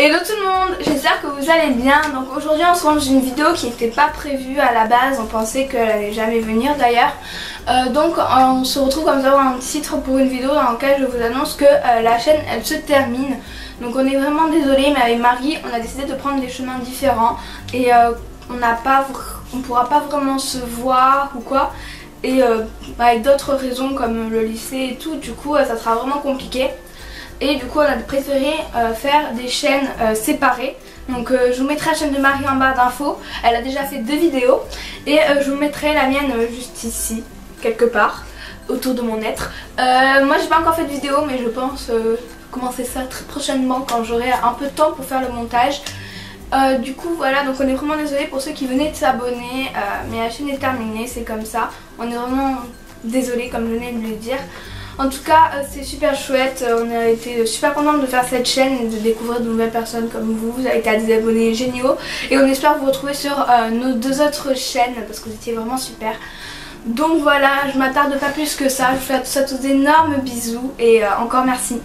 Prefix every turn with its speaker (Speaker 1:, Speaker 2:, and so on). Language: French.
Speaker 1: Hello tout le monde, j'espère que vous allez bien. Donc aujourd'hui on se dans une vidéo qui n'était pas prévue à la base, on pensait qu'elle allait jamais venir d'ailleurs. Euh, donc on se retrouve comme ça un titre pour une vidéo dans laquelle je vous annonce que euh, la chaîne elle se termine. Donc on est vraiment désolé mais avec Marie on a décidé de prendre des chemins différents et euh, on n'a pas on pourra pas vraiment se voir ou quoi. Et avec d'autres raisons comme le lycée et tout, du coup ça sera vraiment compliqué. Et du coup on a préféré euh, faire des chaînes euh, séparées. Donc euh, je vous mettrai la chaîne de Marie en bas d'infos. Elle a déjà fait deux vidéos. Et je vous mettrai la mienne juste ici, quelque part, autour de mon être. moi j'ai pas encore fait de vidéo mais je pense commencer ça très prochainement quand j'aurai un peu de temps pour faire le montage. du coup voilà donc on est vraiment désolé pour ceux qui venaient de s'abonner mais la chaîne est terminée c'est comme ça on est vraiment désolé comme je venais de le dire en tout cas, euh, c'est super chouette. Euh, on a été super contente de faire cette chaîne et de découvrir de nouvelles personnes comme vous. Vous avez été des abonnés géniaux. Et on espère vous retrouver sur euh, nos deux autres chaînes parce que vous étiez vraiment super. Donc voilà, je m'attarde pas plus que ça. Je vous fais à tous d'énormes bisous et encore merci.